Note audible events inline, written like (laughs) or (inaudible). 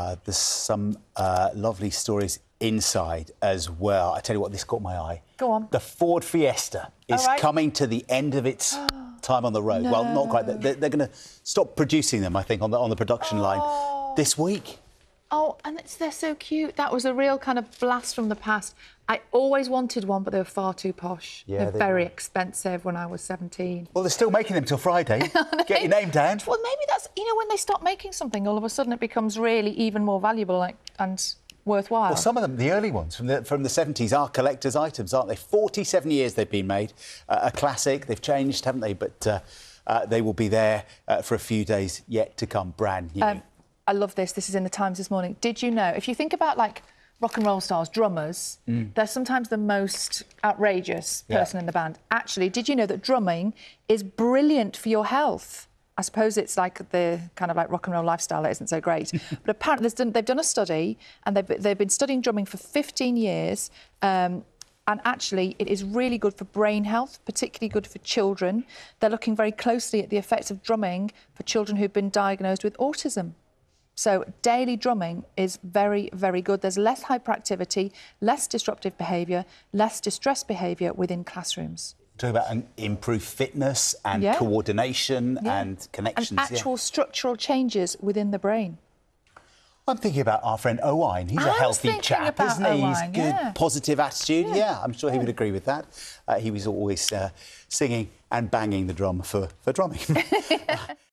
Uh, there's some uh, lovely stories inside as well. I tell you what, this caught my eye. Go on. The Ford Fiesta is right. coming to the end of its (gasps) time on the road. Well, not quite. They're, they're going to stop producing them, I think, on the on the production Oh. line this week. Oh, and it's, they're so cute. That was a real kind of blast from the past. I always wanted one, but they were far too posh. Yeah, they're they very were. expensive when I was 17. Well, they're still making them till Friday. (laughs) Get your name down. Well, maybe that's, you know, when they stop making something, all of a sudden it becomes really even more valuable like, and worthwhile. Well, some of them, the early ones from the from the 70s, are collector's items, aren't they? 47 years they've been made. Uh, a classic. They've changed, haven't they? But uh, uh, they will be there uh, for a few days yet to come, brand new. Um, I love this. This is in the Times this morning. Did you know, if you think about like rock and roll stars, drummers, they're sometimes the most outrageous Yeah. person in the band. Actually, did you know that drumming is brilliant for your health? I suppose it's like the kind of like rock and roll lifestyle that isn't so great. (laughs) but apparently, done, they've done a study and they've, they've been studying drumming for 15 years. Um, and actually, it is really good for brain health, particularly good for children. They're looking very closely at the effects of drumming for children who've been diagnosed with autism. So daily drumming is very, very good. There's less hyperactivity, less disruptive behaviour, less distress behaviour within classrooms. Talk about an improved fitness and Yeah. coordination Yeah. and And connections. yeah. actual structural changes within the brain. I'm thinking about our friend Owain. He's a healthy chap, isn't he? Owain, He's good, yeah. positive attitude. Yeah, I'm sure he would agree with that. Uh, he was always uh, singing and banging the drum for, for drumming. (laughs) (laughs)